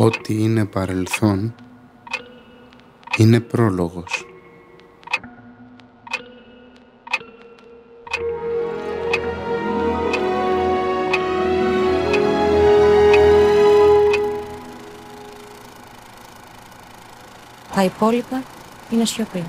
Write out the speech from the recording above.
Ό,τι είναι παρελθόν είναι πρόλογος. Τα υπόλοιπα είναι σιωπή.